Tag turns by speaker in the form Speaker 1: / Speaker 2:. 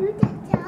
Speaker 1: ゆ点ちゃ